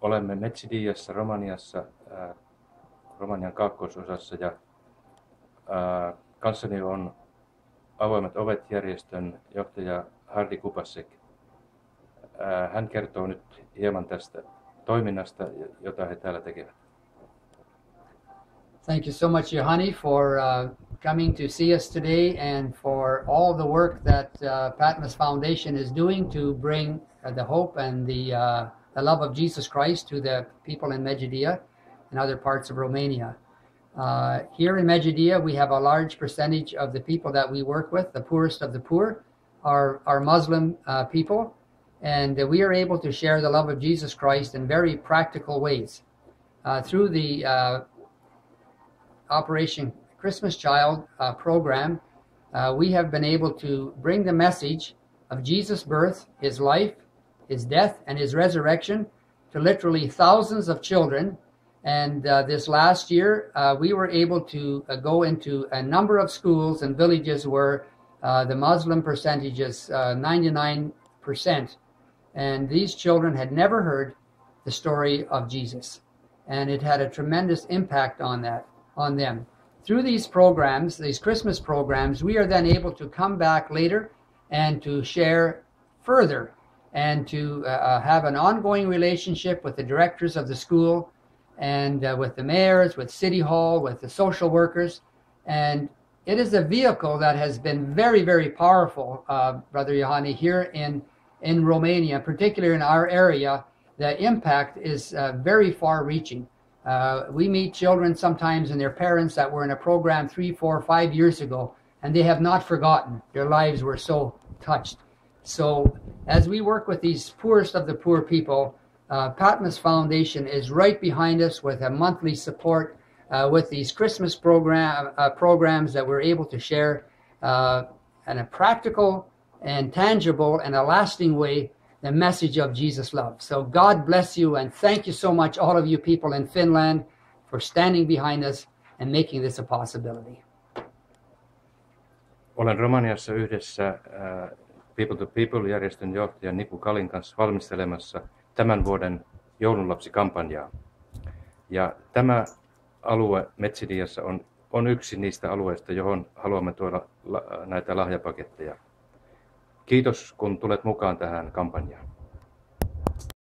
olemme Metsidiassa, Romaniassa, ää, Romanian kaakkoisosassa ja ää, kanssani on Avoimet ovet järjestön johtaja Hardi Kupasek. Ää, hän kertoo nyt hieman tästä toiminnasta, jota he täällä tekevät. Thank you so much, Johanni, for uh, coming to see us today and for all the work that uh, Patmos Foundation is doing to bring uh, the hope and the, uh, the love of Jesus Christ to the people in Medgidia and other parts of Romania. Uh, here in Medgidia, we have a large percentage of the people that we work with, the poorest of the poor, are, are Muslim uh, people, and we are able to share the love of Jesus Christ in very practical ways. Uh, through the uh, Operation Christmas Child uh, program, uh, we have been able to bring the message of Jesus' birth, his life, his death, and his resurrection to literally thousands of children. And uh, this last year, uh, we were able to uh, go into a number of schools and villages where uh, the Muslim percentage is 99%. And these children had never heard the story of Jesus. And it had a tremendous impact on that on them. Through these programs, these Christmas programs, we are then able to come back later and to share further and to uh, have an ongoing relationship with the directors of the school and uh, with the mayors, with City Hall, with the social workers. And it is a vehicle that has been very, very powerful, uh, Brother Johanni, here in, in Romania, particularly in our area. The impact is uh, very far reaching. Uh, we meet children sometimes and their parents that were in a program three, four, five years ago, and they have not forgotten. Their lives were so touched. So, as we work with these poorest of the poor people, uh, Patmos Foundation is right behind us with a monthly support uh, with these Christmas program uh, programs that we're able to share uh, in a practical and tangible and a lasting way the message of Jesus' love. So God bless you and thank you so much, all of you people in Finland, for standing behind us and making this a possibility. Olen Romaniassa yhdessä äh, People to People-järjestön johtajan Niku Kalin kanssa valmistelemassa tämän vuoden joulunlapsikampanjaa. Ja tämä alue Metsidiassa on, on yksi niistä alueista, johon haluamme tuoda la, näitä lahjapaketteja. Kiitos, kun tulet mukaan tähän kampanjaan.